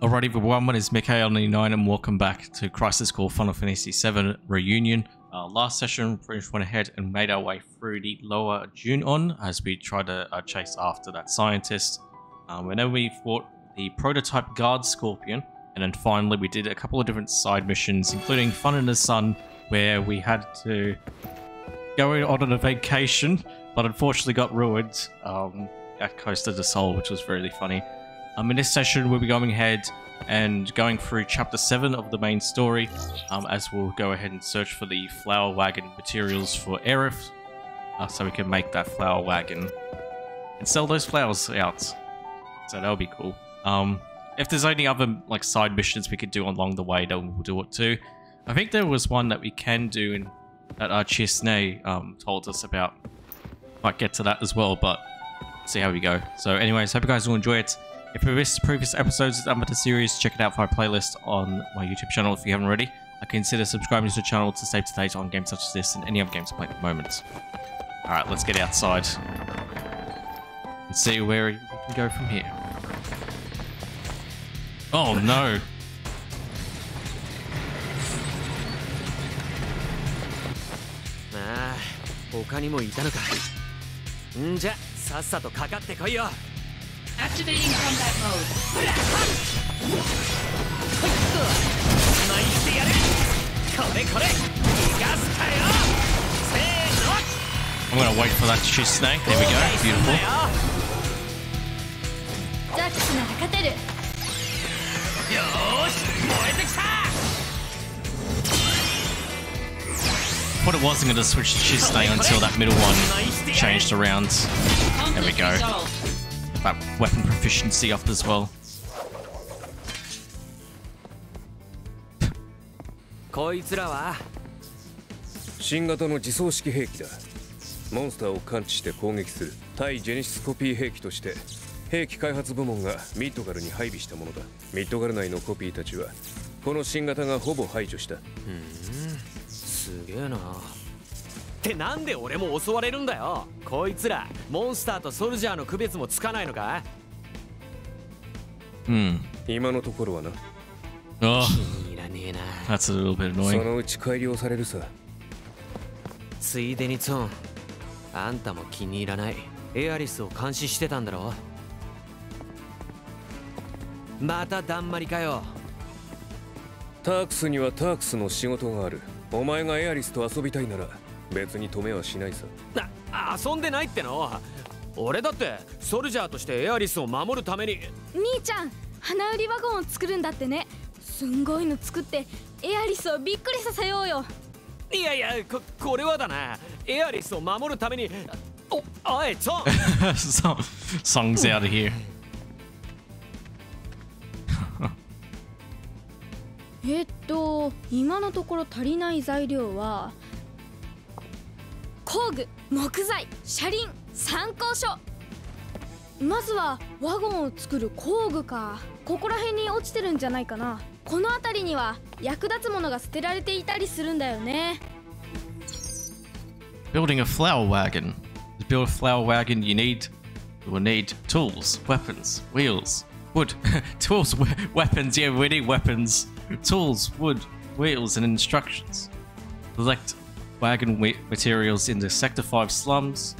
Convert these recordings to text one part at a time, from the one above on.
Alrighty everyone, my name is Mikhail99 and welcome back to Crisis Core Final Fantasy VII Reunion. Uh, last session, much went ahead and made our way through the lower Junon as we tried to uh, chase after that scientist. Um, and then we fought the prototype guard Scorpion. And then finally we did a couple of different side missions, including Fun in the Sun, where we had to go on a vacation, but unfortunately got ruined um, at Costa del Sol, which was really funny. Um, in this session, we'll be going ahead and going through chapter 7 of the main story, um, as we'll go ahead and search for the flower wagon materials for Aerith, uh, so we can make that flower wagon and sell those flowers out. So that'll be cool. Um, if there's any other like side missions we could do along the way, then we'll do it too. I think there was one that we can do in, that our Chisne um, told us about. Might get to that as well, but see how we go. So anyways, hope you guys will enjoy it. If you missed previous episodes of the series, check it out for my playlist on my YouTube channel if you haven't already. I consider subscribing to the channel to stay up to date on games such as this and any other games I play at the moment. Alright, let's get outside and see where we can go from here. Oh no! ああ他にもいたのかんじゃさっさとかかってこいよ Activating combat mode. I'm gonna wait for that to snake. There we go. Beautiful. What it wasn't gonna switch to snake until that middle one changed around. There we go. That weapon proficiency up as well. こいつらは新型の自走式兵器だ。モンスターを感知して攻撃する。対ジェネシスコピー兵器として兵器開発部門がミッドガルに配備したものだ。ミッドガル内のコピーたちはこの新型がほぼ排除した。すげえな。ってなんで俺も襲われるんだよこいつらモンスターとソルジャーの区別もつかないのか？Hmm. 今のところはな。Oh, いらねえな。that's a little bit そ annoying. のうち改良されるさ。ついでにツォン。あんたも気に入らない。エアリスを監視してたんだろ？まただんまりかよ。タークスにはタークスの仕事がある。お前がエアリスと遊びたいなら別に止めはしないさ。な遊んでないっての？俺だってソルジャーとしてエアリスを守るために。兄ちゃん花売りワゴンを作るんだってね。すんごいの作ってエアリスをびっくりさせようよ。いやいやここれはだな。エアリスを守るために。おおいツォン。So, songs out of here. えっと今のところ足りない材料は工具木材車輪参考書まずはワゴンを作る工具かここら辺に落ちてるんじゃないかなこの辺りには役立つものが捨てられていたりするんだよね Building a flower wagon. To build a flower wagon, you need you will need tools, weapons, wheels, wood, tools, we- weapons. Yeah, we need weapons, tools, wood, wheels, and instructions. Select wagon we- materials in the Sector Five slums,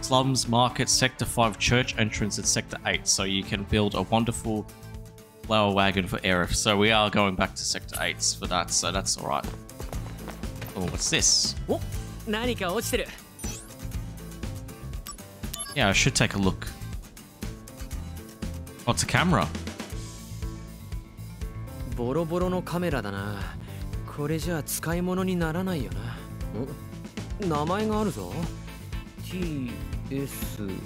slums market, Sector Five church entrance, and Sector Eight. So you can build a wonderful flower wagon for Aerith. So we are going back to Sector Eight for that. So that's all right. Oh, what's this? お何か落ちてる Yeah, I should take a look. Oh, it's a camera. ボロボロのカメラだなこれじゃあ使い物にならないよなお 名前があるぞ TSENG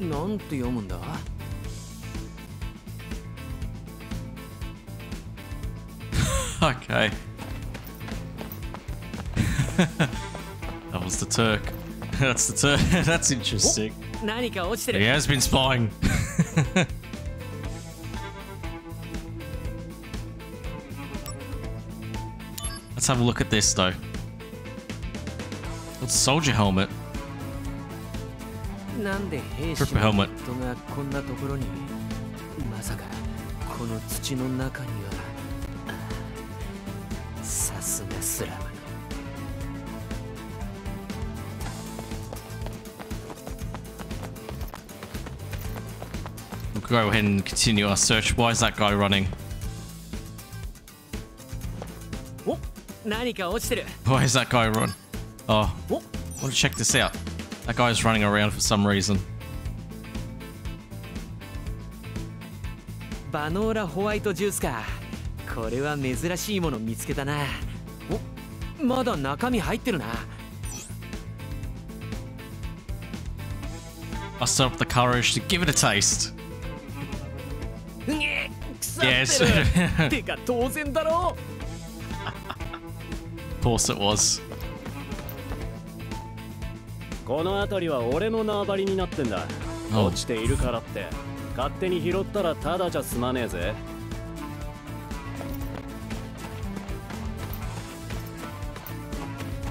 なんて読むんだ Okay. that was the Turk. That's the Turk. That's interesting. 何か落ちて He る has been spying. Let's have a look at this though. It's a soldier helmet. なんで兵士 Triple の helmet ヘッドがこんなところにまさかこの土の中にはああさすがスラム We'll go ahead and continue our search. Why is that guy running? Why is that guy run? Oh, お want to check this out. That guy's running around for some reason. バノーラホワイトジュースかこれは珍しいもの見つけたなおまだ中身入ってるな Muster up the courage to give it a taste. Yes. てか当然だろ Of course it was. この辺りは俺の縄張りになってんだ Oh. 落ちているからって勝手に拾ったらただじゃ済まねえぜ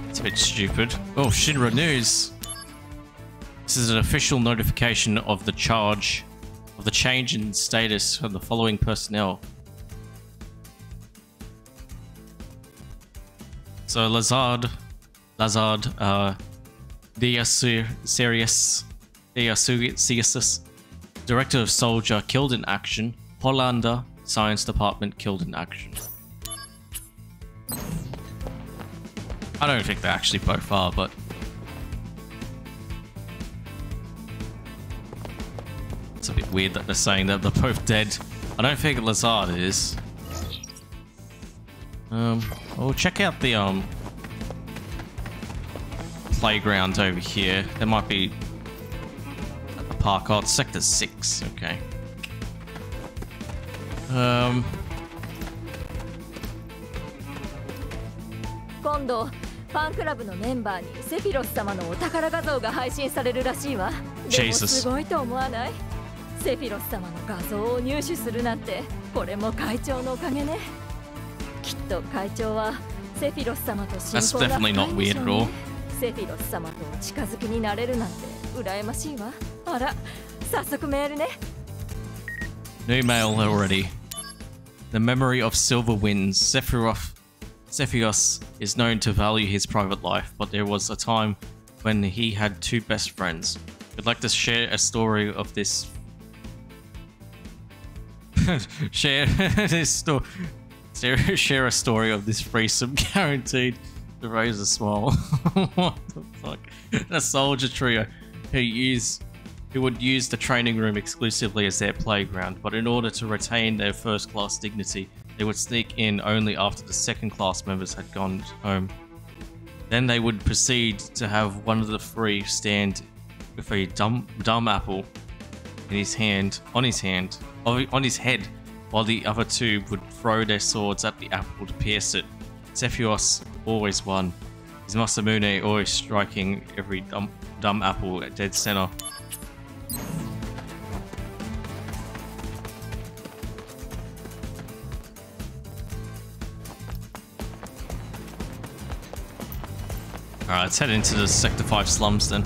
It's a bit stupid. Oh, Shinra News. This is an official notification of the charge of the change in status for the following personnel. So Lazard, Lazard, uh, Diasu, Sirius, Diasusius, Director of Soldier killed in action. Hollander, Science Department killed in action. I don't think they actually both are, but it's a bit weird that they're saying that they're both dead. I don't think Lazard is. Um, we'll check out the um playground over here. There might be a park. Oh, it's sector six. Okay. Um, 今度ファンクラブのメンバーにセフィロス様のお宝画像が配信されるらしいわでも Jesus すごいと思わないセフィロス様の画像を入手するなんてこれも会長のおかげね きっと会長はセフィロス様と親 That's 交が深 definitely い not んでし weird ょ at う all. ねセフィロス様とお近づきになれるなんて羨ましいわあら早速メールね New mail already. The memory of Silver Winds. Sephiroth, Sephiros is known to value his private life, but there was a time when he had two best friends. We'd like to share a story of this. share this story. Share a story of this threesome, guaranteed to raise a smile. what the fuck? A soldier trio who use who would use the training room exclusively as their playground, but in order to retain their first class dignity, they would sneak in only after the second class members had gone home. Then they would proceed to have one of the three stand with a dumb, dumb apple in his hand, on his hand, on his head, while the other two would throw their swords at the apple to pierce it. Sephiros always won, his Masamune always striking every dumb, dumb apple at dead center. Alright, let's head into the Sector 5 slums then.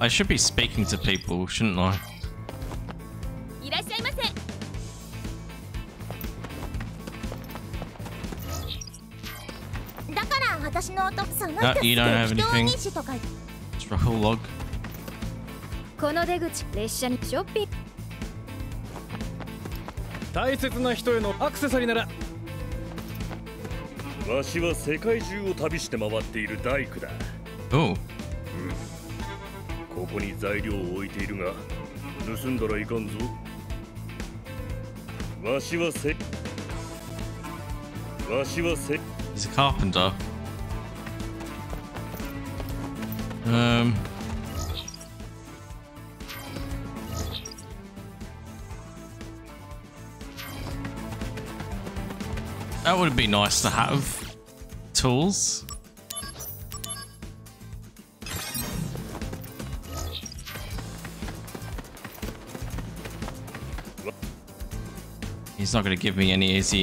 I should be speaking to people, shouldn't I? いらっしゃいませだから私のお父さん No, you don't have anything. 人とか Just a whole log. この出口列車にショッピング大切な人へのアクセサリーなら わしは世界中を旅して回っている大工だ Oh, ここに材料を置いているが盗んだらいかんぞわしはせわしはせ he's a carpenter. Um. That would be nice to have. Tools. He's not going to give me any, is?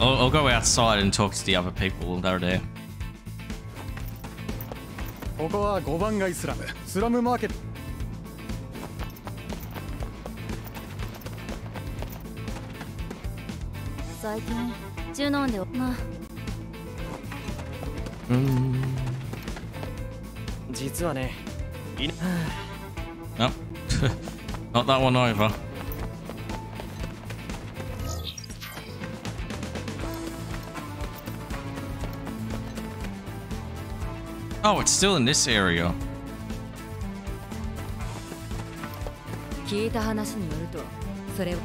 I'll, I'll, go outside and talk to the other people that are there. 最近中飲んでな実はねい Nope. Not that one either. Oh, it's still in this area. 聞いた話によるとそれは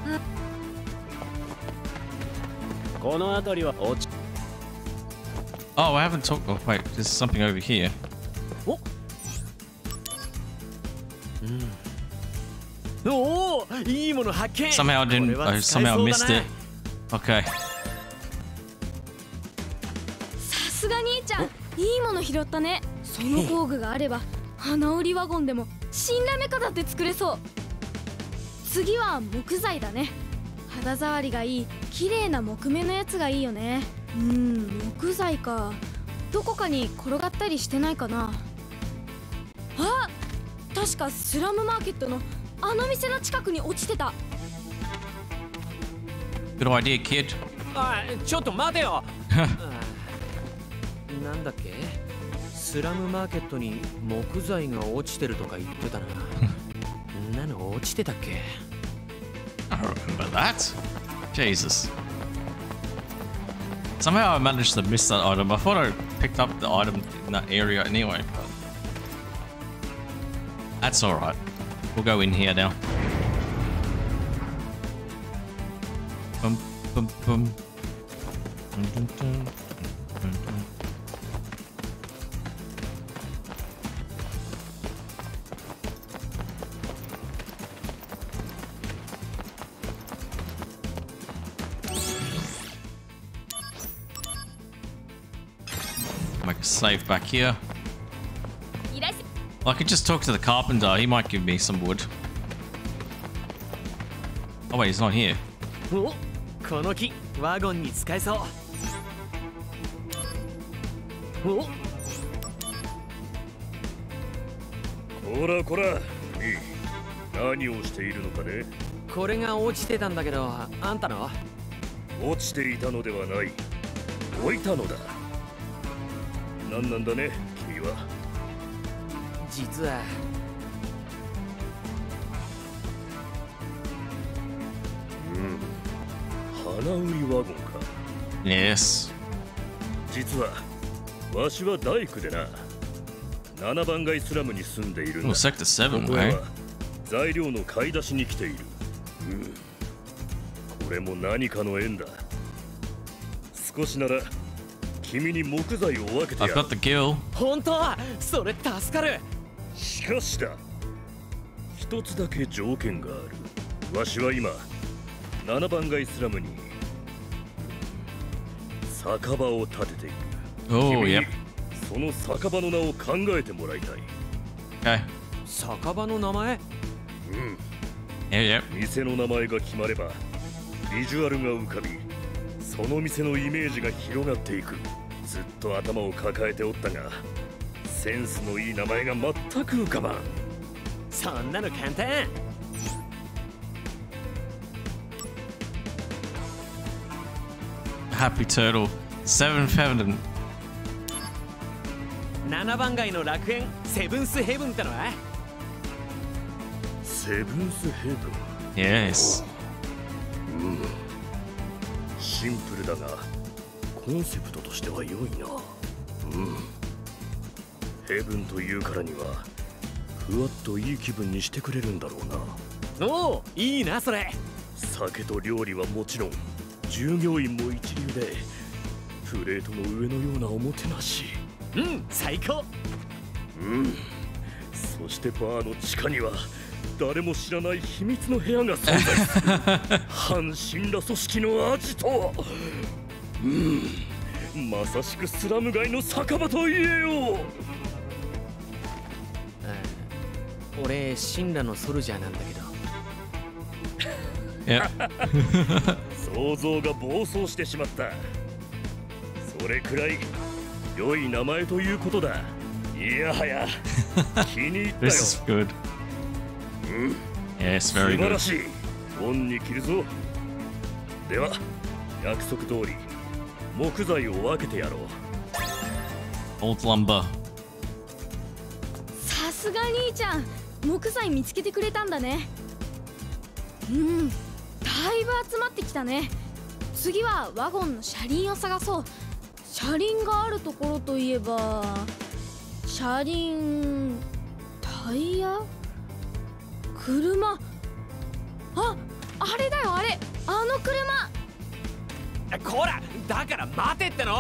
この辺りは落ち Oh, I haven't talked. Oh, wait, there's something over here. おおいいもの発見 Somehow I こ didn't. I somehow missed な it. Okay. さすが兄ちゃんいいもの拾ったねその工具があれば花織ワゴンでも新ラメカだって作れそう次は木材だね肌触りがいい綺麗な木目のやつがいいよね。うん木材か。どこかに転がったりしてないかな。あ確かスラムマーケットのあの店の近くに落ちてた。Good idea, kid. あちょっと待てよ。あ なんだっけ？スラムマーケットに木材が落ちてるとか言ってたな。なの落ちてたっけ？I remember that. Jesus. Somehow I managed to miss that item. I thought I picked up the item in that area anyway, but that's alright. We'll go in here now. Dun, dun, dun, Make a save back here. I could just talk to the carpenter. He might give me some wood. Oh wait, he's not here. おこの木ワゴンに使えそうおこらこら何をしているのかねこれが落ちてたんだけどあんたの落ちていたのではない置いたのだ何なんだね君は。実は。花売りワゴンか。Yes. 実はわしは大工でな。7番街スラムに住んでいるん Oh, だ sector 7, ここへ eh? は材料の買い出しに来ている、うん、これも何かの縁だ。少しなら君に木材を分けてや I've る got the gill. 本当それ助かるしかしだ一つだけ条件があるわしは今7番街スラムに酒場を建てている Oh, yep. その酒場の名を考えてもらいたい Okay. 酒場の名前？Yeah, yep. 店の名前が決まればビジュアルが浮かびその店のイメージが広がっていくずっと頭を抱えておったがセンスのいい名前が全く浮かばんそんなの簡単 Happy Turtle. Seventh Heaven. 7番街の楽園セブンスヘブンってのは？セブンスヘブン？Yes. シンプルだがコンセプトとしては良いな。うん。ヘブンというからにはふわっといい気分にしてくれるんだろうな。おおいいなそれ。酒と料理はもちろん従業員も一流でプレートの上のようなおもてなし。うん最高。うん。そしてバーの地下には誰も知らない秘密の部屋が存在する。反神羅組織のアジトうん。まさしくスラム街の酒場と言えよ。俺神羅のソルジャーなんだけど.想像が暴走してしまった。それくらい良い名前ということだ。いやはや気に入ったよ。This is good. うん Yes, 素 very 晴ら good. しい。恩に着るぞ。では約束通り木材を分けてやろう。Old lumber. さすが兄ちゃん。木材見つけてくれたんだね。うんだいぶ集まってきたね。次はワゴンの車輪を探そう。車輪があるところといえば車輪タイヤ？車？ああれだよあれ。あの車こらだから待てっての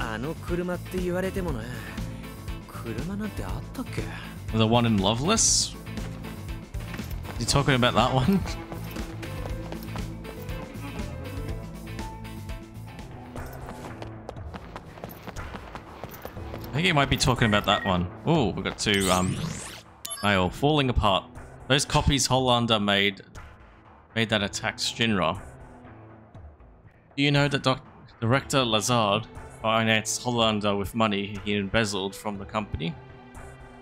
あの車って言われてもね車なんてあったっけ The one in Loveless? You talking about that one? I think you might be talking about that one. Oh, we got two um mail falling apart. Those copies Hollander made made that attack Shinra. Do you know that Doc Director Lazard financed Hollander with money he embezzled from the company?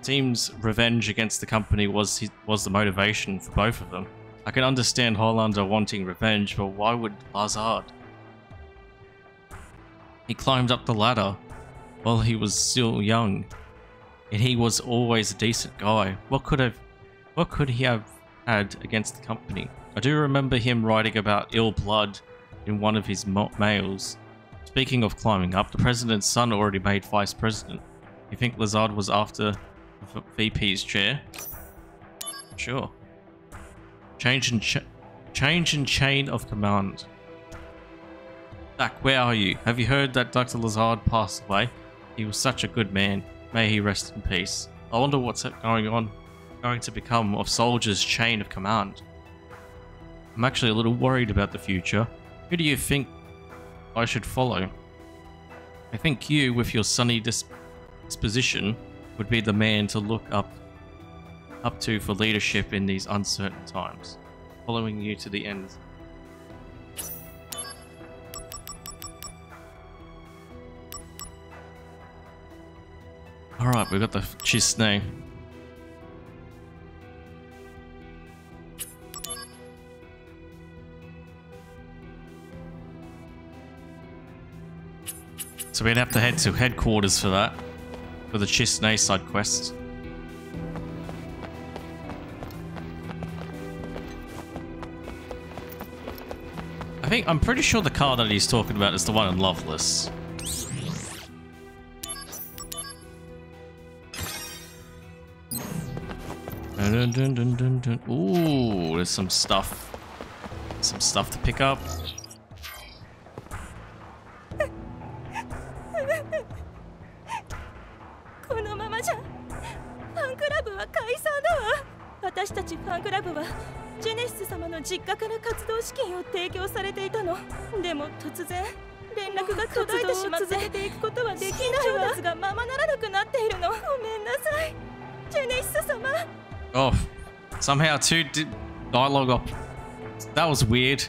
Seems revenge against the company was was the motivation for both of them. I can understand Hollander wanting revenge, but why would Lazard? He climbed up the ladder while he was still young, and he was always a decent guy. What could have, what could he have had against the company? I do remember him writing about ill blood in one of his mails. Speaking of climbing up, the president's son already made vice president. You think Lazard was after v- VP's chair? Sure. Change in ch- change in chain of command. Dak, where are you? Have you heard that Dr. Lazard passed away? He was such a good man. May he rest in peace. I wonder what's going on, going to become of Soldier's chain of command. I'm actually a little worried about the future. Who do you think I should follow? I think you, with your sunny dis- disposition, would be the man to look up up to for leadership in these uncertain times. Following you to the end. Alright, we got the Chisne. So we'd have to head to headquarters for that. For the Chisne side quest. I think I'm pretty sure the car that he's talking about is the one in Loveless. Dun, dun, dun. Ooh, there's some stuff. Some stuff to pick up. 私たちファンクラブはジェネシス様の実家から活動資金を提供されていたのでも突然連絡が途絶えてしまって続けていくことはできないわがままならなくなっているのごめんなさいジェネシス様 Oh, somehow two di- dialogue up. That was weird.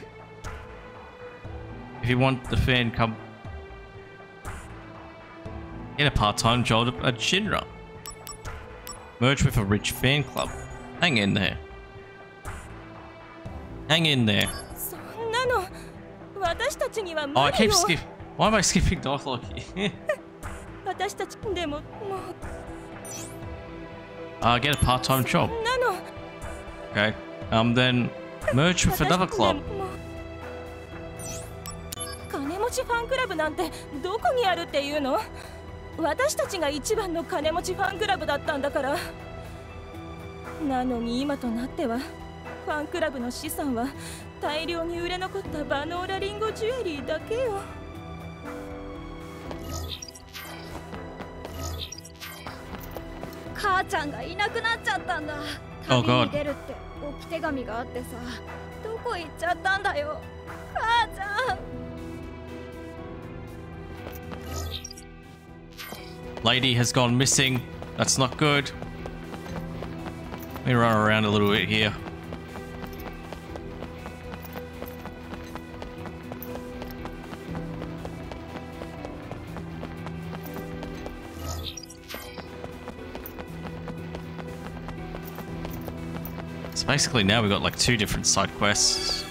If you want the fan, come get a part-time job at Shinra. Merge with a rich fan club. Hang in there. Hang in there. そんなの私たちには無 Oh, I 理 keep よ skip. Why am I skipping dialogue here? 私たちでももう uh, get a part-time job. なの Okay. Um, then merge with another club. 金持ちファンクラブなんてどこにあるっていうの私たちが一番の金持ちファンクラブだったんだから なのに今となってはファンクラブの資産は大量に売れ残ったバノーラリンゴジュエリーだけよ母ちゃんがいなくなっちゃったんだ Oh 旅に.出るって置き手紙があってさどこ行っちゃったんだよ母ちゃん Lady has gone missing. That's not good. Let me run around a little bit here. So basically now we've got like two different side quests.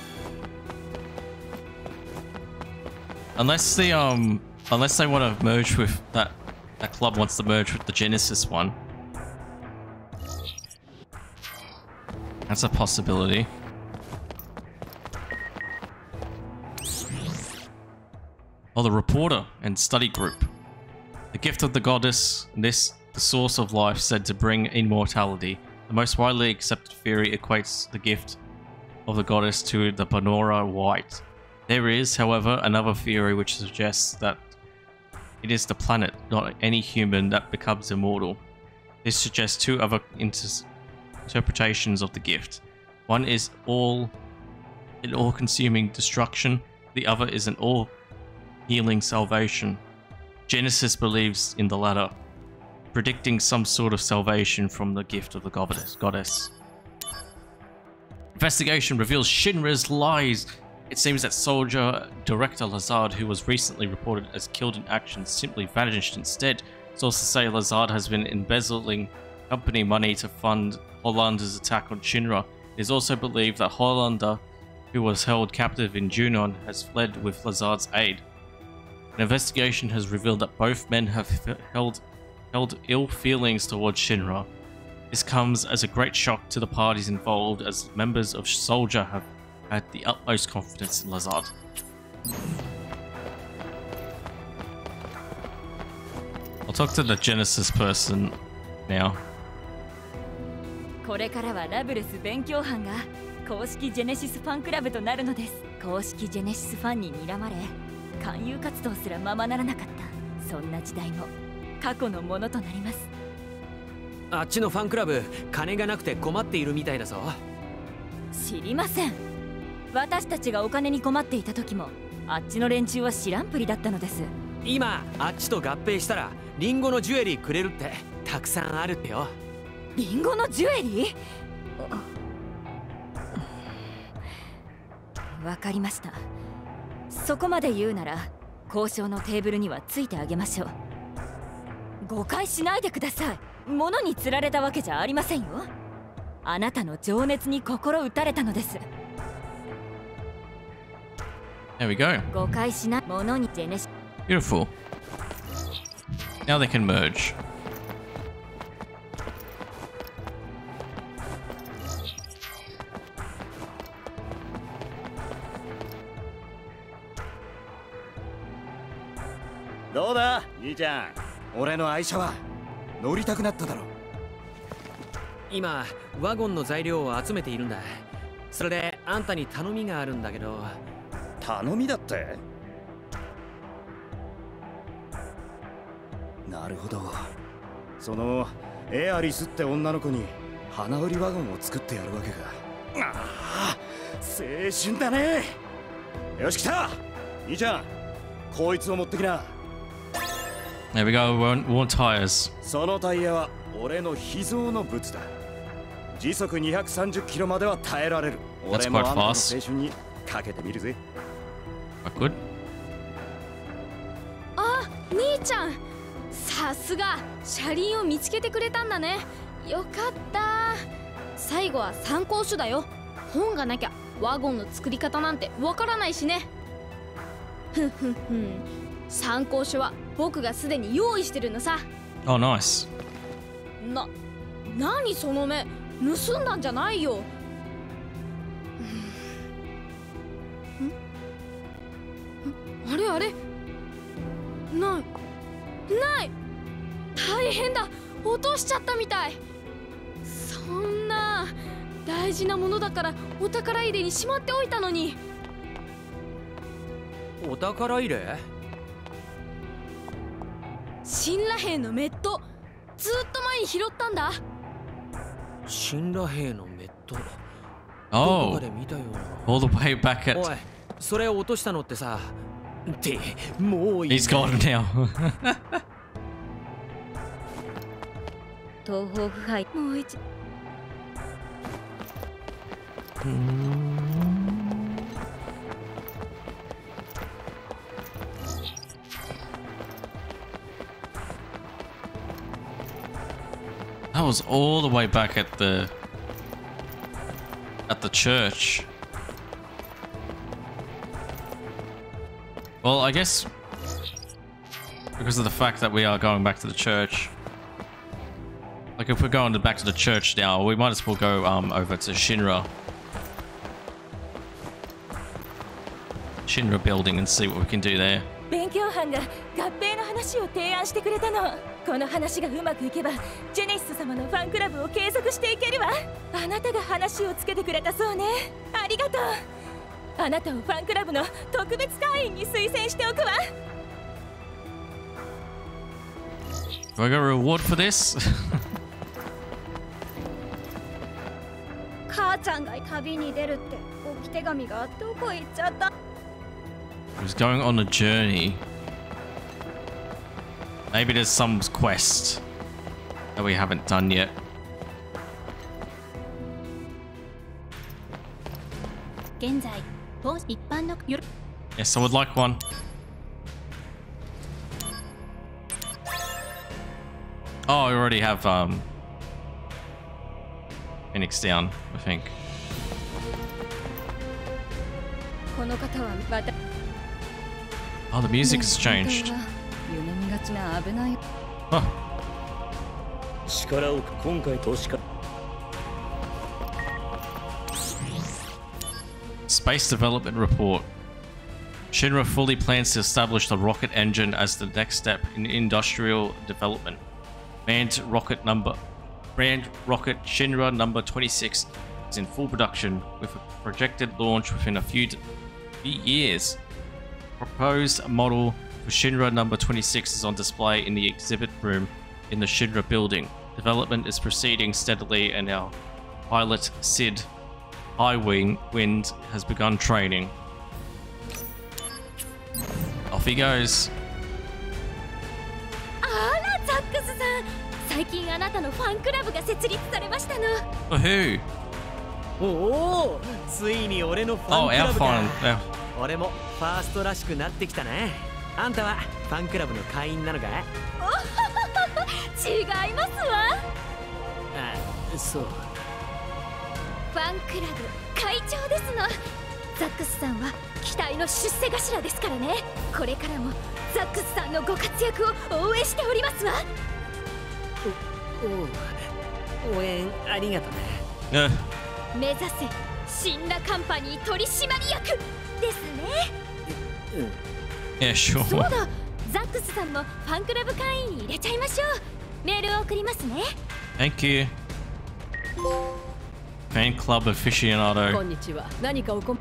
Unless the um unless they want to merge with that that club wants to merge with the Genesis one. That's a possibility. Oh, the reporter and study group. The gift of the goddess, this the source of life said to bring immortality. The most widely accepted theory equates the gift of the goddess to the Panora White. There is, however, another theory which suggests that it is the planet, not any human, that becomes immortal. This suggests two other inter- interpretations of the gift. One is all an all-consuming destruction. The other is an all-healing salvation. Genesis believes in the latter, predicting some sort of salvation from the gift of the goddess. goddess. Investigation reveals Shinra's lies. It seems that soldier director Lazard, who was recently reported as killed in action, simply vanished instead. Sources say Lazard has been embezzling company money to fund Hollander's attack on Shinra. It is also believed that Hollander, who was held captive in Junon, has fled with Lazard's aid. An investigation has revealed that both men have held held ill feelings towards Shinra. This comes as a great shock to the parties involved, as members of Soldier have had the utmost confidence in Lazard. I'll talk to the Genesis person now. これからはラブレス勉強班が公式ジェネシスファンクラブとなるのです。公式ジェネシスファンに睨まれ勧誘活動すらままならなかった。そんな時代も過去のものとなります。あっちのファンクラブ金がなくて困っているみたいだぞ。知りません。私たちがお金に困っていた時もあっちの連中は知らんぷりだったのです。今あっちと合併したらリンゴのジュエリーくれるってたくさんあるってよリンゴのジュエリー？わかりました。そこまで言うなら交渉のテーブルにはついてあげましょう。誤解しないでください。物に釣られたわけじゃありませんよ。あなたの情熱に心打たれたのです。There we go. 誤解しない。物にジェネシ Beautiful. Now they can merge. 兄ちゃん俺の愛車は乗りたくなっただろ今ワゴンの材料を集めているんだ。それであんたに頼みがあるんだけど。頼みだって？なるほど。そのエアリスって女の子に花売りワゴンを作ってやるわけか。ああ青春だね。よし来た！兄ちゃんこいつを持ってきな There we go. One, one tires. そのタイヤは俺の秘蔵の物だ時速230キロまでは耐えられる That's 俺も quite あんたの青 fast. 春にかけてみるぜ Quite good. あ兄ちゃんさすが車輪を見つけてくれたんだねよかった最後は参考書だよ本がなきゃワゴンの作り方なんてわからないしねふんふんふん参考書は僕がすでに用意してるのさ。Oh, nice. な何その目？盗んだんじゃないよ。あれあれ？ない。ない！大変だ！落としちゃったみたい。そんな大事なものだからお宝入れにしまっておいたのに。お宝入れ？神羅兵のメットずっと前に拾ったんだ。神羅兵のメット？どこ Oh, かで見たような。All the way back at. おいそれ落としたのってさってもういい。He's gone now. 東方腐敗。もう一 That was all the way back at the at the church. Well, I guess because of the fact that we are going back to the church. Like if we're going to back to the church now, we might as well go um over to Shinra. Shinra building and see what we can do there. 勉強班が合併の話を提案してくれたの この話がうまくいけばジェネシス様のファンクラブを継続していけるわ。あなたが話をつけてくれたそうね。ありがとう。あなたをファンクラブの特別会員に推薦しておくわ。Do I get a reward for this? 母ちゃんが旅に出るって置き手紙がどこ行っちゃった。He's going on a journey. Maybe there's some quest that we haven't done yet. Yes, I would like one. Oh, I already have um, Phoenix down, I think. Oh, the music's changed. 夢見がちな危ない Oh, 力を今回投資家 Space Development Report. Shinra fully plans to establish the rocket engine as the next step in industrial development. Manned rocket number Manned rocket Shinra number 26 is in full production with a projected launch within a few, d- few years. Proposed model for Shinra number 26 is on display in the exhibit room in the Shinra building. Development is proceeding steadily and our pilot Sid High Wing Wind has begun training. Off he goes. あらザックスさん最近あなたのファンクラブが設立されましたの For who? おおついに俺のファ Oh, ンク our ラブ fun. か Our, 俺もファーストらしくなってきたね あんたはファンクラブの会員なのかおははは違いますわ。あそう。ファンクラブ会長ですの。ザックスさんは期待の出世頭ですからね。これからもザックスさんのご活躍を応援しておりますわ。おお応援ありがとね。uh, 目指せ。シンラカンパニー取締役ですね yeah, そう sure. だザックスさんもファンクラブ会員に入れちゃいましょうメールを送りますね Thank you. Fan club aficionado. にちは何かおこ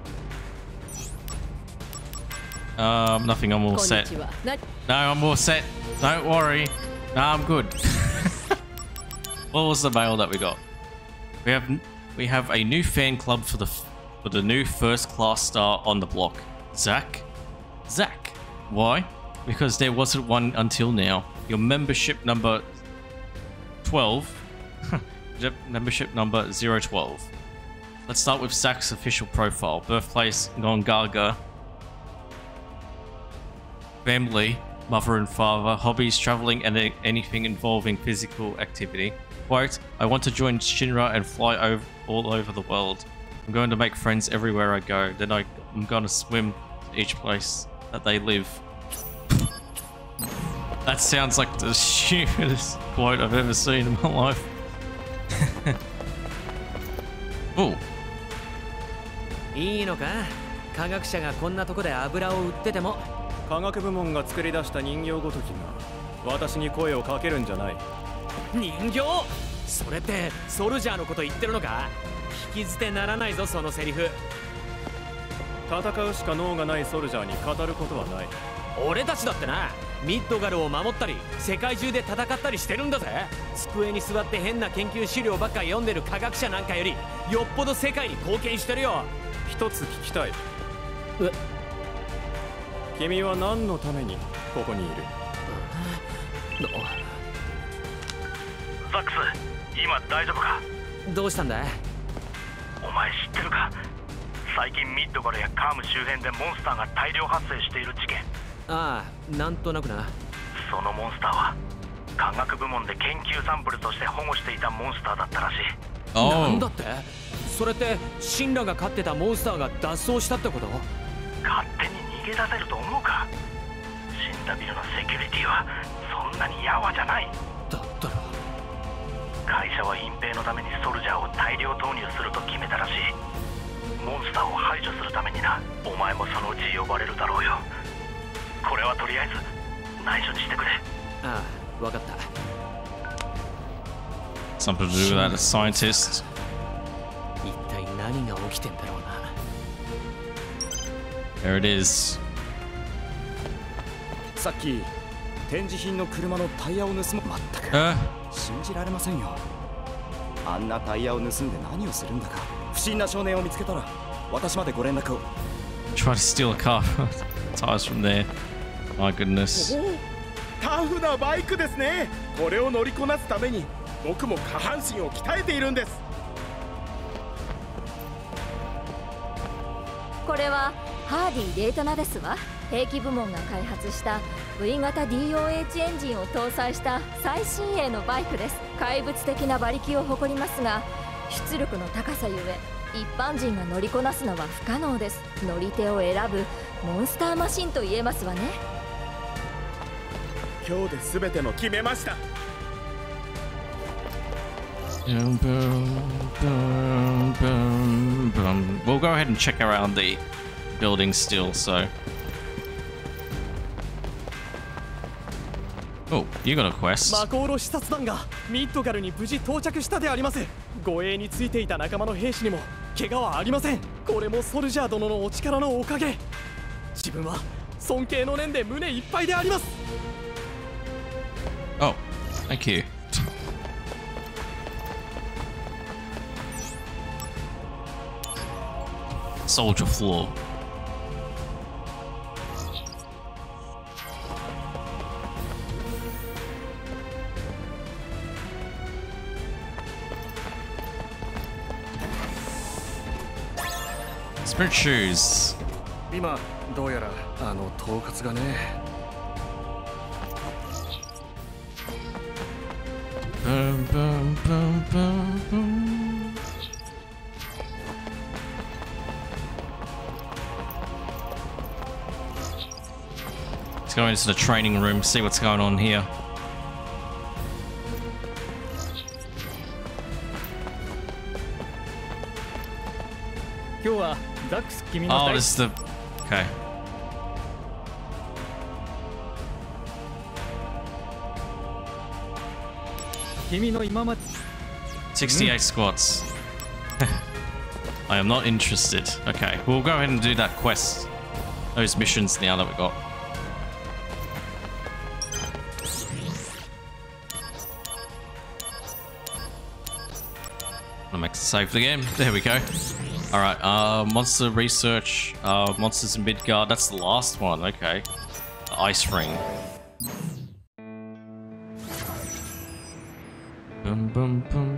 Um, nothing. I'm all set. はな No, I'm all set. Don't worry. No, I'm good. what was the mail that we got? We have we have a new fan club for the f- for the new first class star on the block. Zach. Zach. Why? Because there wasn't one until now. Your membership number 12. Membership number 012. Let's start with Zach's official profile. Birthplace Nongaga. Family, mother and father, hobbies, traveling, and anything involving physical activity. Quote, I want to join Shinra and fly over all over the world. I'm going to make friends everywhere I go. Then I, I'm going to swim to each place that they live. That sounds like the stupidest quote I've ever seen in my life. oh, いいのか？科学者がこんなとこで油を売ってても。科学部門が作り出した人形ごときが私に声をかけるんじゃない。人形？それってソルジャーのこと言ってるのか？聞き捨てならないぞそのセリフ戦うしか脳がないソルジャーに語ることはない。俺たちだってな。ミッドガルを守ったり世界中で戦ったりしてるんだぜ。机に座って変な研究資料ばっか読んでる科学者なんかよりよっぽど世界に貢献してるよ。一つ聞きたい。え？君は何のためにここにいる？ザックス今大丈夫か？どうしたんだお前知ってるか？最近ミッドガルやカーム周辺でモンスターが大量発生している事件。ああなんとなくな。そのモンスターは科学部門で研究サンプルとして保護していたモンスターだったらしい。なんだって？それってシンラが飼ってたモンスターが脱走したってこと？勝手に逃げ出せると思うか？死んだビルのセキュリティはそんなにやわじゃない。だったら。会社は隠蔽のためにソルジャーを大量投入すると決めたらしいモンスターを排除するためにな。お前もそのうち呼ばれるだろうよ。これはとりあえず内緒にしてくれ。ああ分かった。Something to do with that scientist. 一体何が起きてんだろうな。There it is. さっき展示品の車のタイヤを盗む。まったく Uh, 信じられませんよ。あんなタイヤを盗んで何をするんだか不審な少年を見つけたら私までご連絡を try to steal a car. Tires from there. My goodness. タフなバイクですねこれを乗りこなすために僕も下半身を鍛えているんですこれはハーディ・デイトナですわ兵器部門が開発した V 型 DOH エンジンを搭載した最新鋭のバイクです怪物的な馬力を誇りますが出力の高さゆえ一般人が乗りこなすのは不可能です乗り手を選ぶモンスターマシンと言えますわね今日で全ての決めました. We'll go ahead and check around the building still, so. Oh, you got a quest. 魔法の視察団がミッドガルに無事到着したであります護衛についていた仲間の兵士にも怪我はありませんこれもソルジャー殿のお力のおかげ自分は尊敬の念で胸いっぱいであります Oh, thank you. Soldier floor. Spirit shoes. 今どうやらあの統括がね Boom, boom, boom, boom, boom. Let's go into the training room, see what's going on here. Oh, this is the... Okay. Sixty-eight squats. I am not interested. Okay, we'll go ahead and do that quest. Those missions now that we got. I'm make save for the game. There we go. Alright, uh, monster research, uh, monsters in Midgard. That's the last one. Okay. Ice ring. Boom, boom, boom.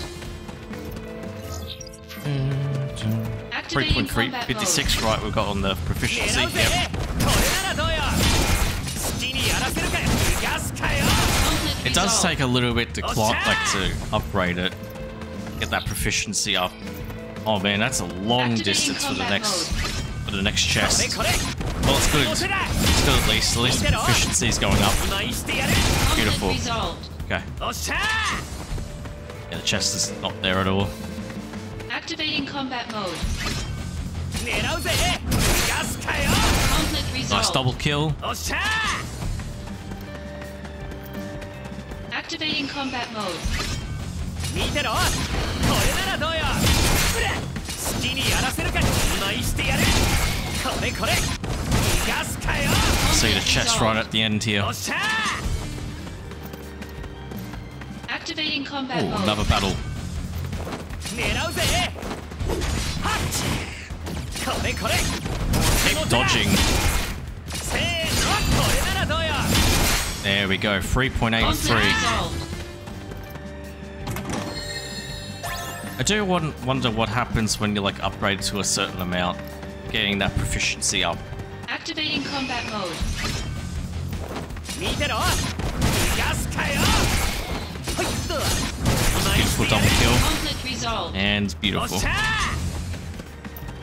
356 right we've got on the proficiency. here. It does take a little bit to clock, like to upgrade it, get that proficiency up. Oh man, that's a long distance for the next for the next chest. Well, it's good. It's good at least. At least the proficiency is going up. Beautiful. Okay. Yeah, the chest is not there at all. Activating combat mode. Nice double kill. Activating combat mode. See the chest right at the end here. Activating combat Ooh, mode. another battle. Dodging. There we go, 3.83. I do wonder what happens when you like upgrade to a certain amount, getting that proficiency up. Activating combat mode. Beautiful double kill. And beautiful.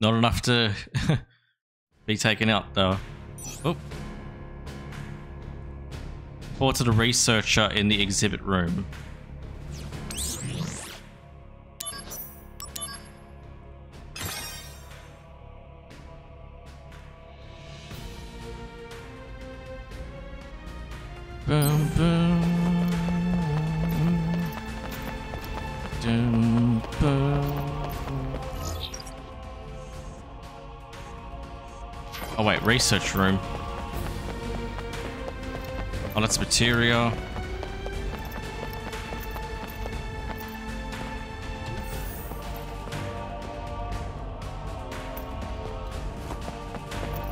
Not enough to be taken out though. Oh. To the researcher in the exhibit room. Boom, boom. Research room. Oh, that's materia.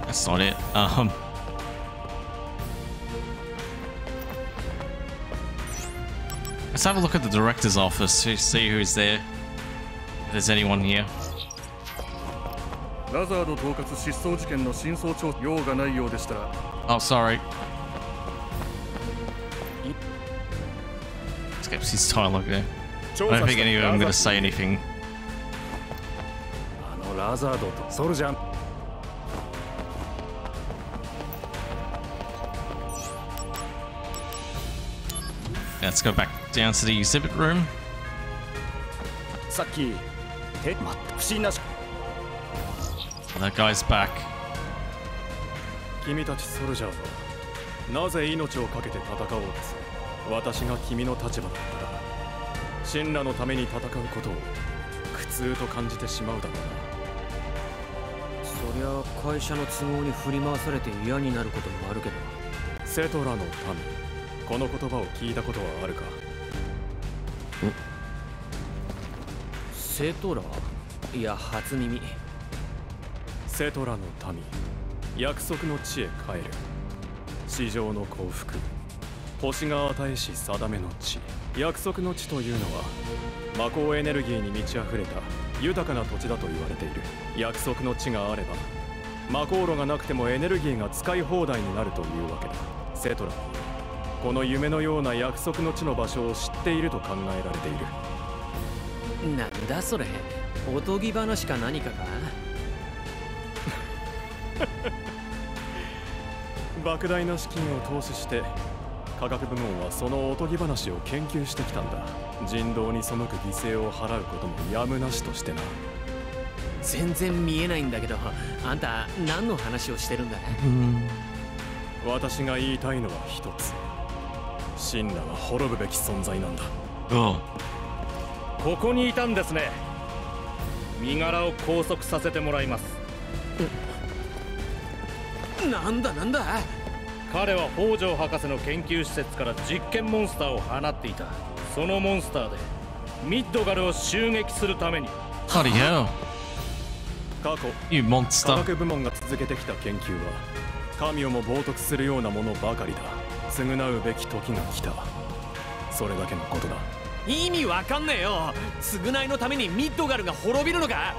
That's not it. Um. Let's have a look at the director's office to see who's there. If there's anyone here. ラザード統括失踪事件の真相調用がないようでしたら Oh, sorry. Skips his dialogue there. I don't think any of them are going to say anything. あのラザードとソルジャー Let's go back down to the exhibit room. さっきてま不審なし That guy's back. 君たちソルジャーとなぜ命を懸けて戦おうとする私が君の立場だったら神羅のために戦うことを苦痛と感じてしまうだろそりゃ会社の都合に振り回されて嫌になることもあるけど。うなセトラの民この言葉を聞いたことはあるかセトラ？いや初耳セトラの民約束の地へ帰る地上の幸福星が与えし定めの地約束の地というのは魔法エネルギーに満ち溢れた豊かな土地だと言われている約束の地があれば魔法炉がなくてもエネルギーが使い放題になるというわけだセトラこの夢のような約束の地の場所を知っていると考えられている。なんだそれ。おとぎ話か何かか？莫大な資金を投資して科学部門はそのおとぎ話を研究してきたんだ。人道に背く犠牲を払うこともやむなしとしてな。全然見えないんだけどあんた何の話をしてるんだ私が言いたいのは一つ。神羅は滅ぶべき存在なんだ。ここにいたんですね。身柄を拘束させてもらいますなんだなんだ。彼は北条博士の研究施設から実験モンスターを放っていた。そのモンスターでミッドガルを襲撃するために。Bloody hell. 過去 You monster. 科学部門が続けてきた研究は神をも冒涜するようなものばかりだ。償うべき時が来た。それだけのことだ。意味わかんねえよ。償いのためにミッドガルが滅びるのか。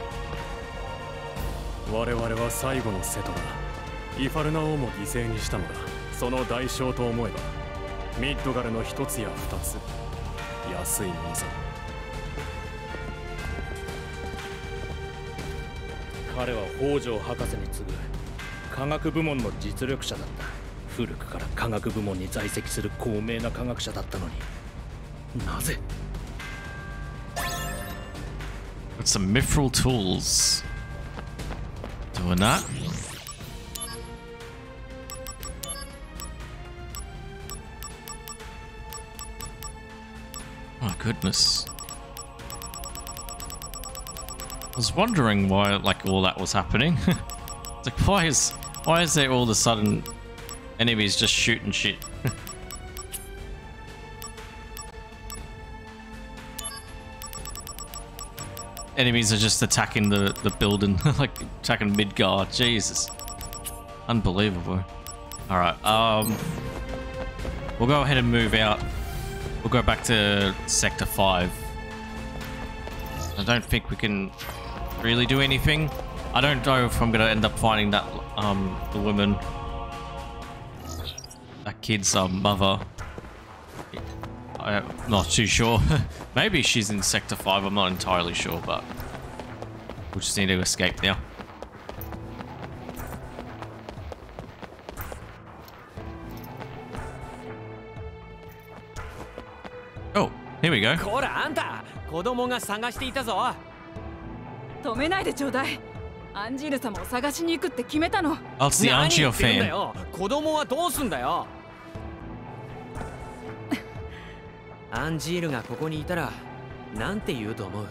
我々は最後の瀬戸だイファルナ王も犠牲にしたのだ。その代償と思えばミッドガルの一つや二つ安いものさ。彼は北条博士に次ぐ科学部門の実力者だった。古くから科学部門に在籍する高名な科学者だったのに。なぜ？With some mithril tools. Doing that. My goodness. I was wondering why like all that was happening. like why is why is there all of a sudden enemies just shooting shit? enemies are just attacking the, the building, like attacking Midgard. Jesus. Unbelievable. Alright, um... We'll go ahead and move out. We'll go back to Sector 5. I don't think we can really do anything. I don't know if I'm gonna end up finding that, um, the woman. That kid's um, mother. I'm not too sure. Maybe she's in Sector 5, I'm not entirely sure, but we'll just need to escape now. Here we go. こらあんた。子供が探していたぞ。止めないでちょうだい。アンジール様を探しに行くって決めたの。I'll see 何 Angie 言 or ってるんだ fan. よ。子供はどうすんだよ。アンジールがここにいたらなんて言うと思う？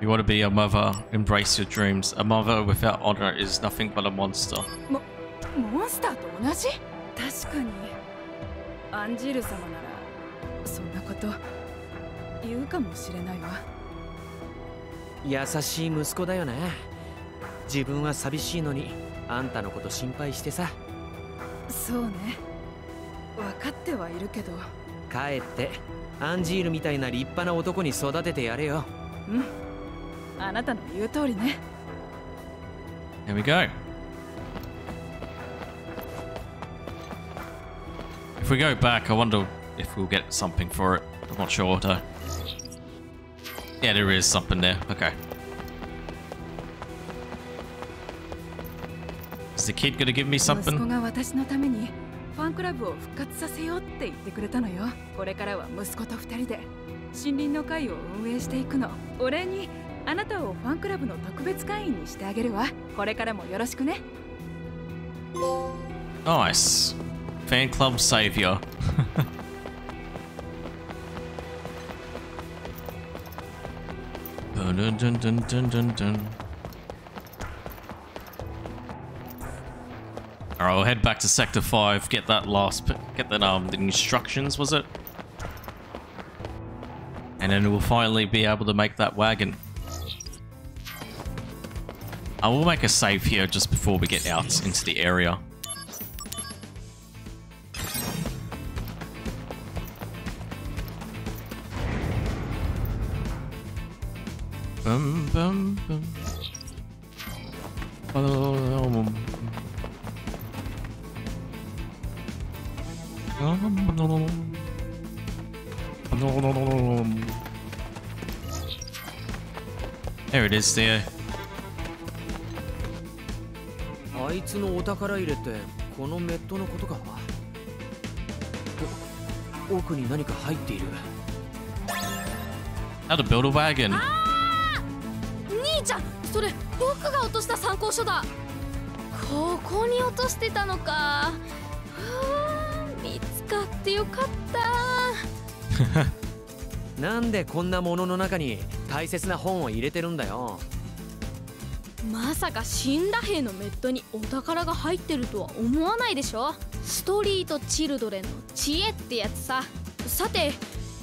You want to be a mother, embrace your dreams. A mother without honor is nothing but a monster. モモンスターと同じ？確かに。アンジール様ならそんなこと言うかもしれないわ。優しい息子だよな自分は寂しいのにあんたのこと心配してさ。そうね。分かってはいるけど。帰ってアンジールみたいな立派な男に育ててやれよ。うんあなたの言う通りね Here we go. If we go back, I wonder if we'll get something for it. I'm not sure though. Yeah, there is something there. Okay. Is the kid gonna give me 息子 something? が私のためにファンクラブを復活させようって言ってくれたのよこれからは息子と二人で森林の会を運営していくのお礼に あなたをファンクラブの特別会員にしてあげるわこれからもよろしくね Nice. Fan club savior. dun dun dun dun dun dun dun. Alright, we'll head back to Sector 5, get that last, p- get that, um, the instructions, was it? And then we'll finally be able to make that wagon. I will make a save here just before we get out into the area. Bum, bum, bum. There it is there. あいつのお宝入れってこのメットのことか？お奥に何か入っている？How to build a wagon. 兄ちゃんそれ僕が落とした参考書だ。ここに落としてたのか。見つかってよかった。なんでこんなものの中に大切な本を入れてるんだよまさか死んだ兵のメットにお宝が入ってるとは思わないでしょ？ストリートチルドレンの知恵ってやつさ。さて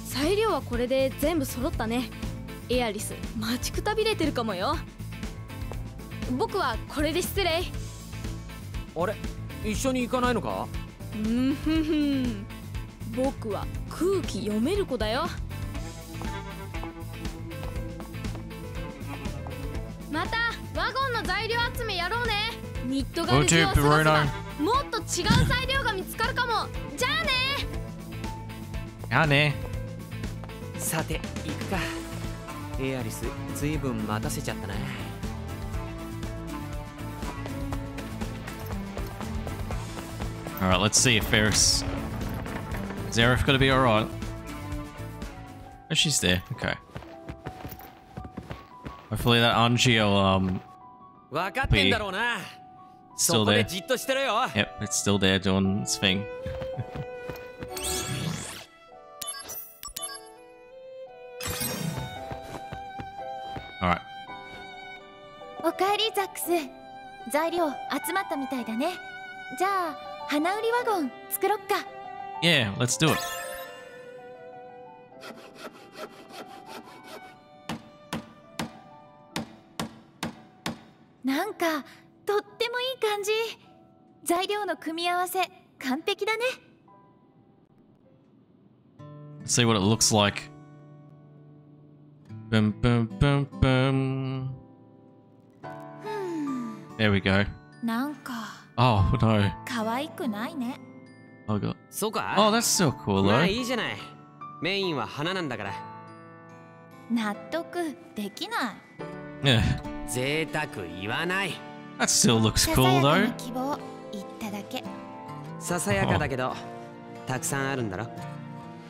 材料はこれで全部揃ったね。エアリス待ちくたびれてるかもよ。僕はこれで失礼。あれ？一緒に行かないのか？うんふんふん。僕は空気読める子だよねニットガルジを探せばもっと違う材料が見つかるかもじゃあねやあねさて行くかエアリスずいぶん待たせちゃったな Alright, let's see if Ferris. Is Aerith gonna be alright? Oh, she's there. Okay. Hopefully that Anji will, um, 分かってんだろうな still そこ there. でじっとしてろよ Yep, it's still there doing its thing. Alright. おかえりザックス材料集まったみたいだねじゃあ花売りワゴン作ろっか Yeah, let's do it. なんか とってもいい感じ材料の組み合わせ完璧だね see what it looks like. Boom, boom, boom, boom. There we go. なんか Oh no. 可愛くないね I got. そうか Oh, that's still cool まあ though. いいじゃないメインは花なんだから納得できない Yeah. 贅沢言わない That still looks ささ cool やか though. な希望言っただけささやかだけどたくさんあるんだろ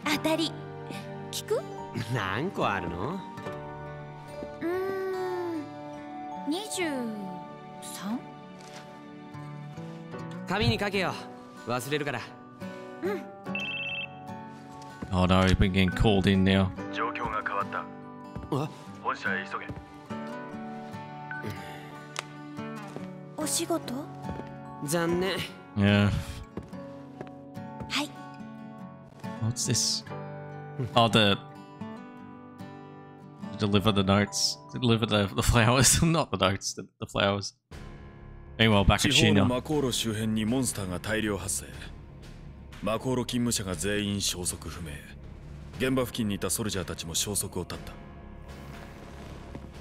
当たり聞く何個あるのうーん23? 紙に書けよ忘れるから Oh no, he's been getting called in now. 状況が変わった本社へ急げ 仕事残念 Yeah. はい What's this? Oh, the. Deliver the notes. Deliver the, the flowers. Not the notes, the, the flowers. Meanwhile, back at 地方の Shina. マコーロ周辺にモンスターが大量発生マコーロ勤務者が全員消息不明現場付近にいたソルジャーたちも消息を絶った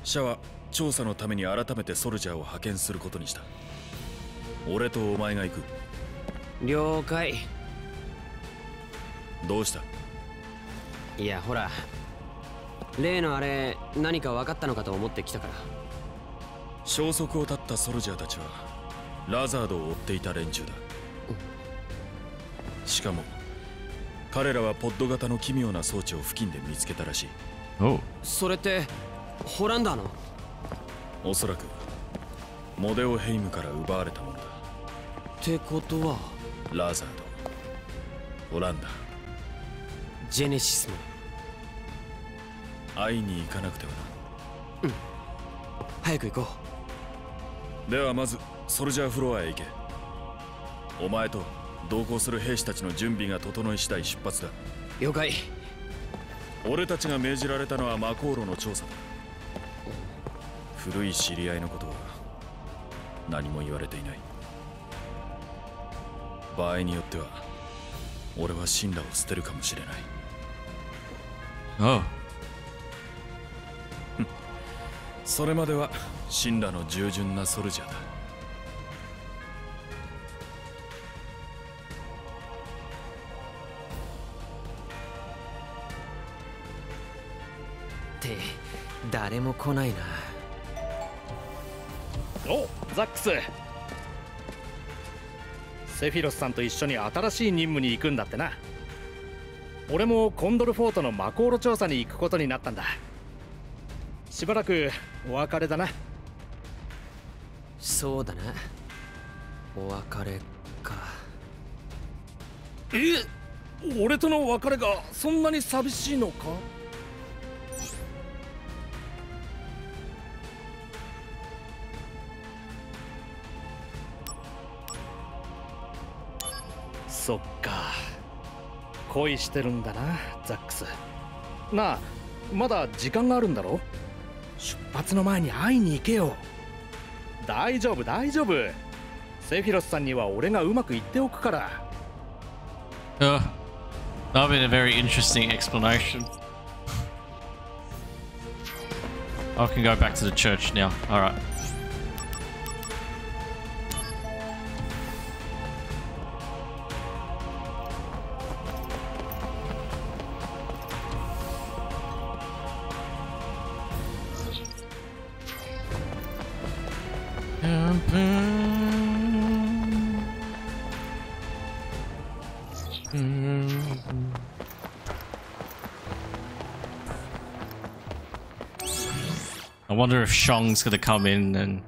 社は調査のために改めてソルジャーを派遣することにした。俺とお前が行く。了解。どうした？いやほら。例のあれ何か分かったのかと思ってきたから。消息を絶ったソルジャーたちはラザードを追っていた連中だ。しかも彼らはポッド型の奇妙な装置を付近で見つけたらしい。Oh. それってホランダーの？おそらくモデオヘイムから奪われたものだ。ってことはラザードオランダ。ジェネシスも会いに行かなくては早く行こなではまずソルジャーフロアへ行け。お前と同行する兵士たちの準備が整い次第出発だ。う了解。俺たちが命じられたのはマコーロの調査だ古い知り合いのことは何も言われていない。場合によっては俺はシンラを捨てるかもしれない。Oh. それまではシンラの従順なソルジャーだ。って誰も来ないなおザックス。セフィロスさんと一緒に新しい任務に行くんだってな。俺もコンドルフォートのマコーロ調査に行くことになったんだ。しばらくお別れだな。そうだな。お別れか。え俺との別れがそんなに寂しいのか？そっか恋してるんだなザックスなあまだ時間があるんだろ出発の前に会いに行けよ大丈夫大丈夫セフィロスさんには俺がうまく言っておくから Uh, that'll be a very interesting explanation. I can go back to the church now. Alright. Wonder if Shong's gonna come in and,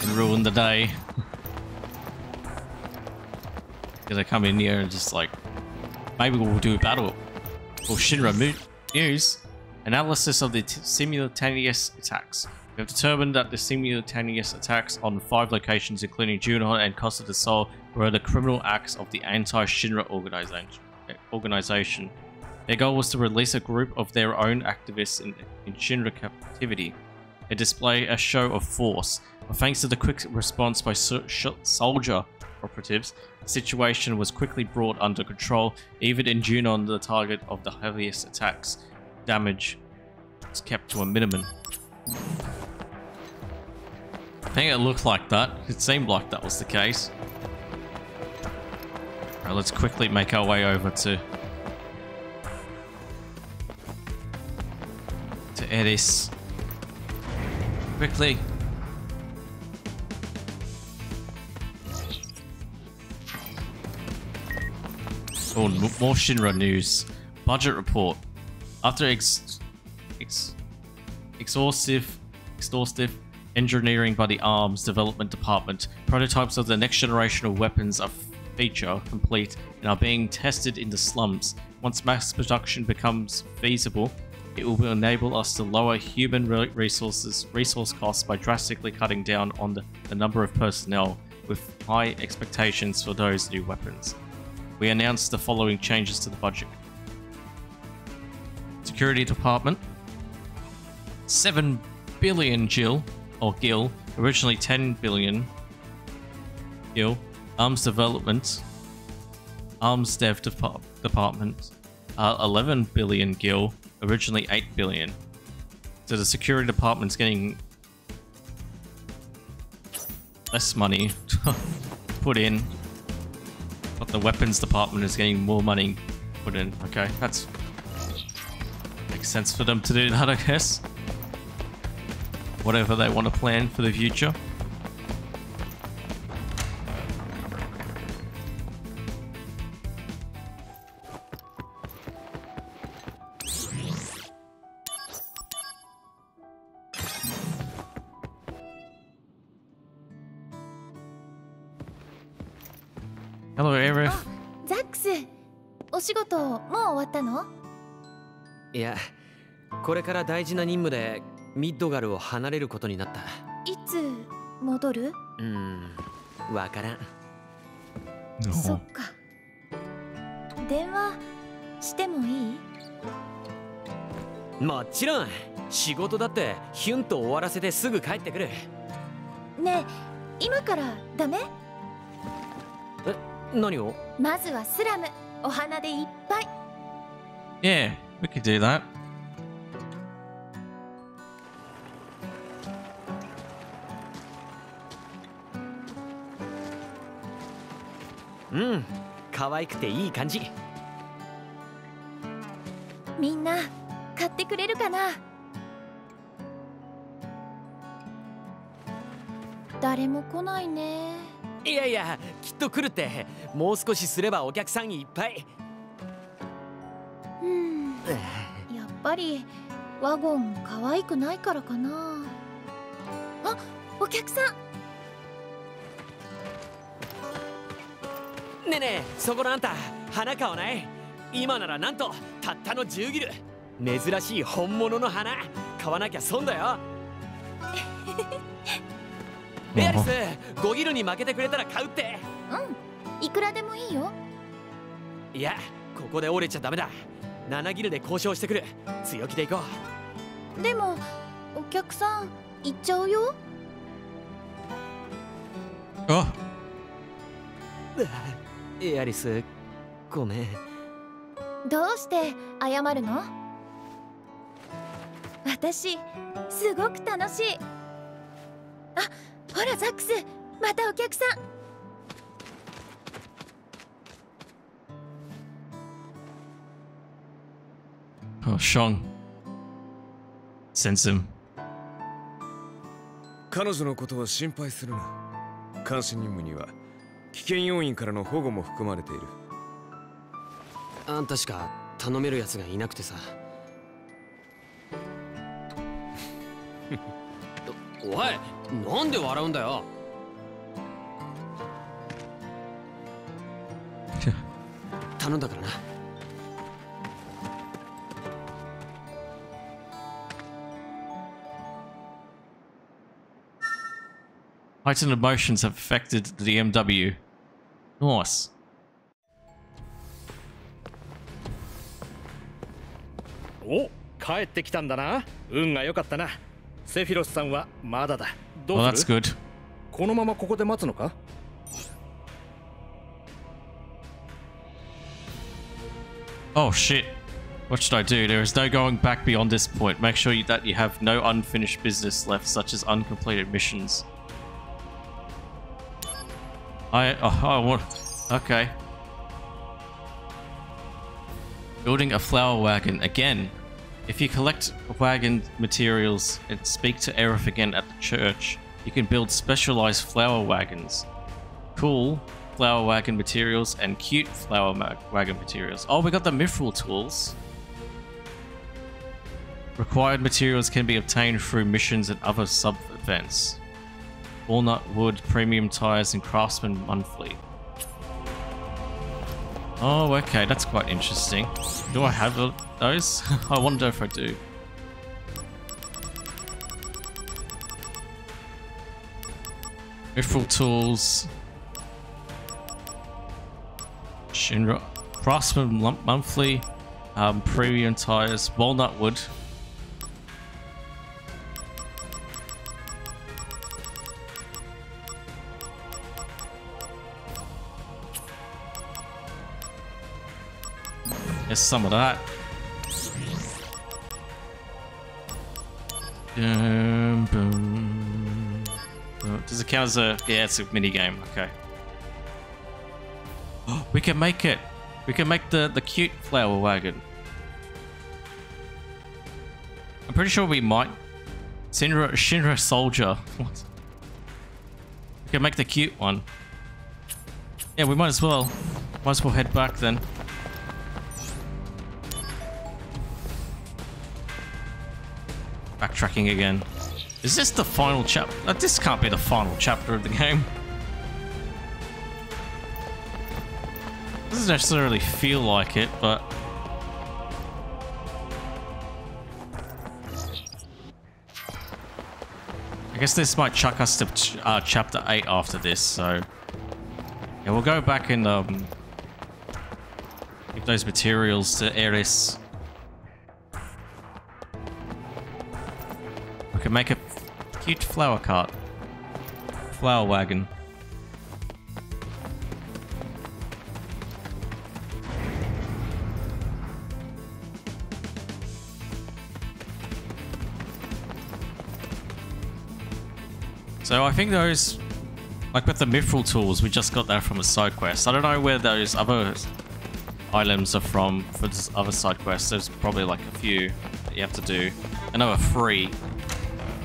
and ruin the day. Gonna come in here and just like, maybe we'll do a battle. Or Shinra News. Analysis of the simultaneous attacks. We have determined that the simultaneous attacks on five locations, including Junon and Costa del Sol, were the criminal acts of the anti-Shinra organization. organization. Their goal was to release a group of their own activists in, in Shinra captivity. They display a show of force. But thanks to the quick response by so- soldier operatives, the situation was quickly brought under control. Even in Junon, the target of the heaviest attacks, damage was kept to a minimum. I think it looked like that. It seemed like that was the case. Let's quickly make our way over to to Edis. Quickly. Oh, more Shinra news. Budget report. After ex, ex exhaustive, exhaustive engineering by the Arms Development Department, prototypes of the next generation of weapons are feature complete and are being tested in the slums. Once mass production becomes feasible, it will enable us to lower human resources resource costs by drastically cutting down on the, the number of personnel with high expectations for those new weapons. We announced the following changes to the budget. Security Department 7 billion Jill or Gil, originally 10 billion Gil. Arms Development, Arms Dev Depart- Department, uh, 11 billion Gil, originally 8 billion. So the security department's getting less money put in, but the weapons department is getting more money put in. Okay, that's makes sense for them to do that, I guess. Whatever they want to plan for the future. Hello, Arif. ザックスお仕事もう終わったの？いやこれから大事な任務でミッドガルを離れることになった。いつ戻る？うーんわからん。そっか。電話してもいい？もちろん。仕事だってヒュンと終わらせてすぐ帰ってくる。ねえ今からダメ？え何を？まずはスラム。お花でいっぱい。Yeah, we could do that. うん可愛くていい感じ。みんな買ってくれるかな？誰も来ないね。いやいやきっと来るってもう少しすればお客さんいっぱい。うん。やっぱりワゴン可愛くないからかな。あお客さん。ねえねえそこのあんた花買わない？今ならなんとたったの10ギル。珍しい本物の花。買わなきゃ損だよ。エアリス5ギルに負けてくれたら買うって。うんいくらでもいいよ。いやここで折れちゃダメだ。7ギルで交渉してくる。強気でいこう。でもお客さん行っちゃうよ。あエアリスごめん。どうして謝るの？私すごく楽しい。あほらザックスまたお客さん Oh, Sean. Sends him. 彼女のことは心配するな。監視任務には危険要因からの保護も含まれている。あんたしか頼めるやつがいなくてさ。おいなんで笑うんだよ。頼んだからな Heightened emotions have affected the MW. Nice. お帰ってきたんだな運が良かったなセフィロスさんはまだだどう Well, する that's good. このままここで待つのか Oh shit. What should I do? There is no going back beyond this point. Make sure you, that you have no unfinished business left, such as uncompleted missions. I, oh, I want. Okay. Building a flower wagon again. If you collect wagon materials and speak to Aerith again at the church, you can build specialized flower wagons. Cool flower wagon materials and cute flower wagon materials. Oh, we got the Mithril tools. Required materials can be obtained through missions and other sub events. Walnut wood, premium tires, and craftsman monthly. Oh, okay, that's quite interesting. Do I have those? I wonder if I do. Mithril tools. Shinra Craftsman Monthly. Um, premium tires. Walnut wood. Some of that. Boom. Oh, Does it count as a... Yeah, it's a mini game. Okay. Oh, we can make it. We can make the, the cute flower wagon. I'm pretty sure we might. Shinra, Shinra Soldier. What? We can make the cute one. Yeah, we might as well. Might as well head back then. Backtracking again. Is this the final chapter? This can't be the final chapter of the game. Doesn't necessarily feel like it, but... I guess this might chuck us to ch uh, chapter 8 after this, so... Yeah, we'll go back and um, give those materials to Eris. Can make a cute flower cart. Flower wagon. So I think those, like with the mithril tools, we just got that from a side quest. I don't know where those other items are from for this other side quest. There's probably like a few that you have to do. Another free,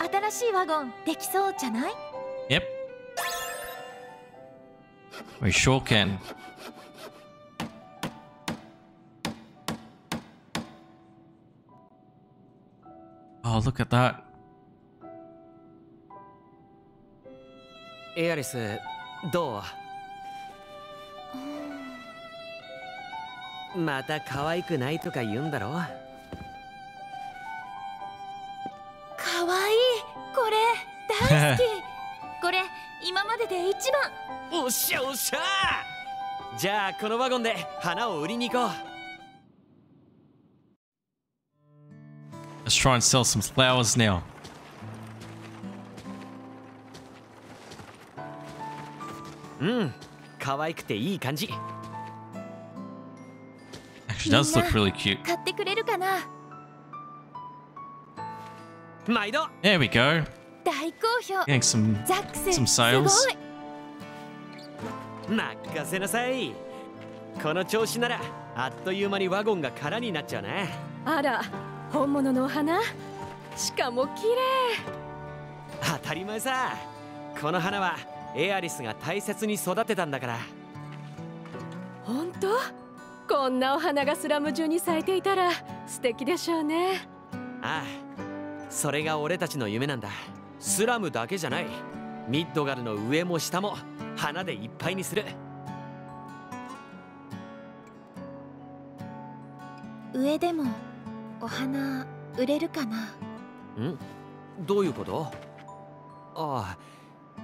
新しいワゴンできそうじゃない？Yep. We sure can. Oh, look at that. エアリスどうまた可愛くないとか言うんだろか大好きこれ今までで一番おっしゃおっしゃじゃあこのワゴンで花を売りに行こう Let's try and sell some flowers now. うん可愛くていい感じ Actually, does look really cute. 買ってくれるかな毎度 There we go. 大好評。Getting some ザックス some sales. すごい。任せなさい。この調子ならあっという間にワゴンが空になっちゃうね。あら本物のお花？しかも綺麗。当たり前さ。この花はエアリスが大切に育てたんだから。本当？こんなお花がスラム中に咲いていたら素敵でしょうね。ああそれが俺たちの夢なんだスラムだけじゃない。ミッドガルの上も下も花でいっぱいにする。上でもお花売れるかな？ん？どういうこと？ああ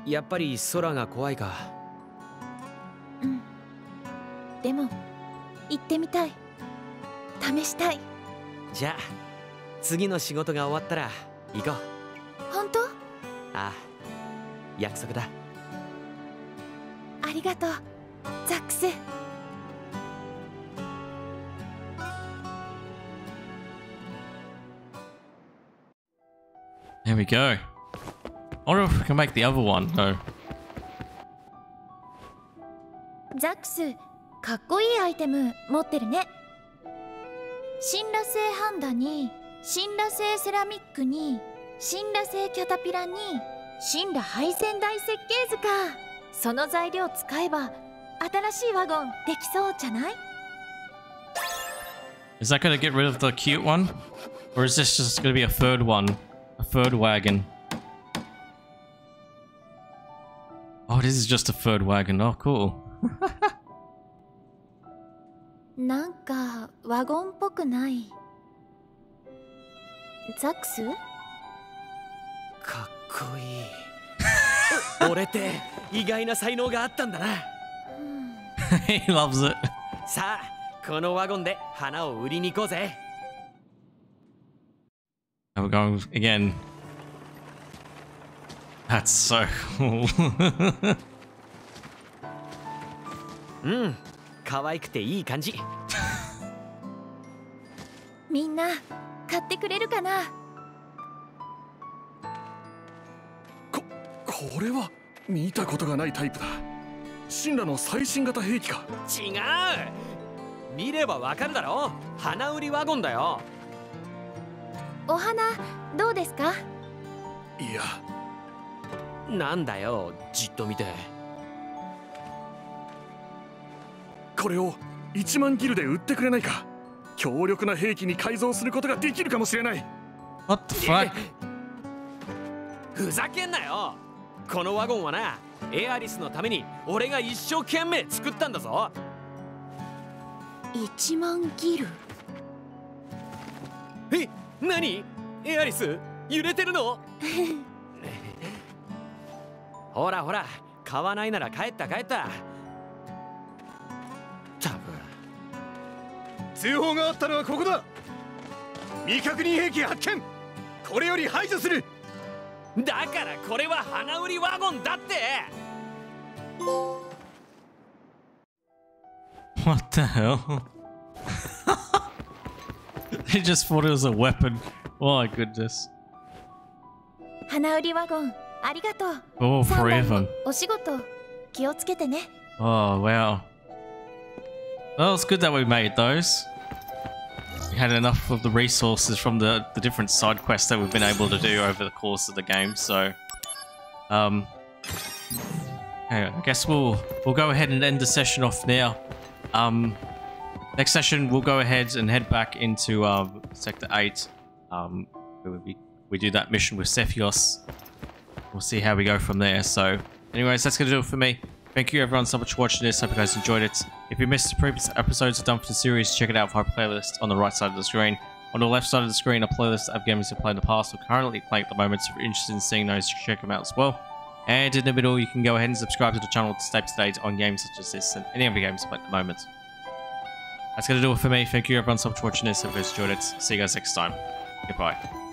やっぱり空が怖いか。でも行ってみたい。試したい。じゃあ次の仕事が終わったら行こうあ約束だありがとうザックス There we go. I wonder if we can make the other one though. ザックスかっこいいアイテム持ってるね新羅製ハンダに新羅製セラミックに新羅製キャタピラに新羅配線台設計図かその材料使えば新しいワゴンできそうじゃない Is that to get rid of the cute one? Or is this just to be a third one? A third wagon? Oh, this is just a third wagon. Oh, cool. なんかワゴンっぽくないザックスかっこいい俺って意外な才能があったんだな he loves it. さあこのワゴンで花を売りに行こうぜ we're going again. That's so cool. うん可愛くていい感じ みんな買ってくれるかな？これは見たことがないタイプだ。神羅の最新型兵器か。違う。見ればわかるだろ。花売りワゴンだよ。お花どうですか？いや。なんだよじっと見て。これを1万ギルで売ってくれないか。強力な兵器に改造することができるかもしれない。What the fuck? ふざけんなよこのワゴンはなエアリスのために俺が一生懸命作ったんだぞ。1万ギル？え何？エアリス？揺れてるの？ほらほら買わないなら帰った帰った。たぶ通報があったのはここだ。未確認兵器発見。これより排除するだからこれは花売りワゴンだって What the hell? he just thought it was a weapon. Oh my goodness. 花売りワゴンありがとう Oh, サー three モ of ン them. お仕事気をつけてね Oh, wow. Well, it's good that we made those. We had enough of the resources from the, the different side quests that we've been able to do over the course of the game, so... Um... Okay, I guess we'll we'll go ahead and end the session off now. Um, next session we'll go ahead and head back into um, Sector 8. Um, we'll we do that mission with Cephios. We'll see how we go from there. So, anyways, that's going to do it for me. Thank you everyone so much for watching this. Hope you guys enjoyed it. If you missed the previous episodes of Done for the series, check it out for our playlist on the right side of the screen. On the left side of the screen, a playlist of games you played in the past or currently playing at the moment. So if you're interested in seeing those, check them out as well. And in the middle, you can go ahead and subscribe to the channel to stay up to date on games such as this and any other games played at the moment. That's going to do it for me. Thank you everyone so much for watching this. Hope you guys enjoyed it. See you guys next time. Goodbye.